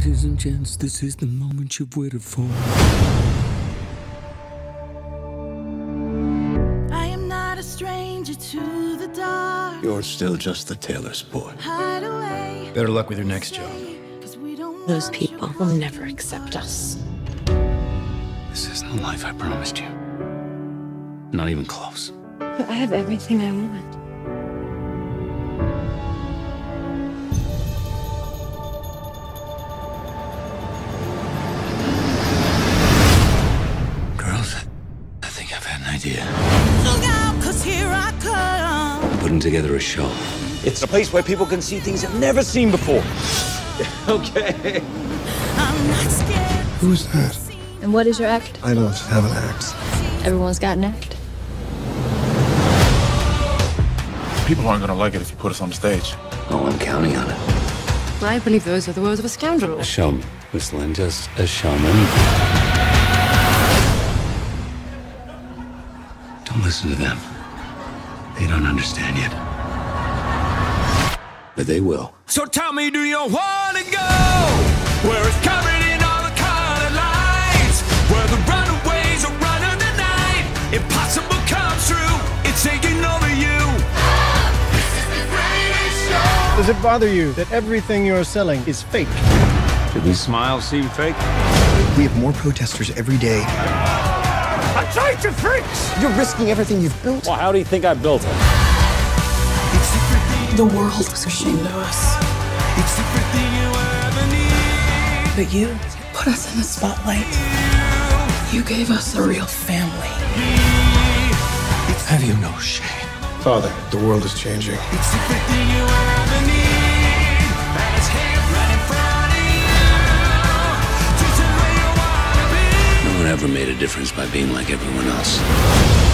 Ladies and gents, this is the moment you've waited for. I am not a stranger to the dark. You're still just the tailor's boy. Hide away. Better luck with your next job. Those people will never accept us. This isn't the life I promised you. Not even close. But I have everything I want. I've had an idea. Look out, 'cause here I come. I'm putting together a show. It's a place where people can see things they've never seen before. okay. I'm not scared. Who's that? And what is your act? I don't have an act. Everyone's got an act. People aren't gonna like it if you put us on the stage. Oh, I'm counting on it. I believe those are the words of a scoundrel. A showman. Whistling just a showman. Don't listen to them. They don't understand yet. But they will. So tell me, do you wanna go where it's covered in all the colored lights, where the runaways are running the night? Impossible comes true. It's taking over you. Does it bother you that everything you're selling is fake? Did these smiles seem fake? We have more protesters every day. A bunch of freaks. You're risking everything you've built. Well, how do you think I built it? The world was ashamed of us. It's everything you ever need. But you put us in the spotlight. You gave us a real family. Have you no shame? Father, the world is changing. It's everything you ever need. Difference by being like everyone else.